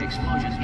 Explosions.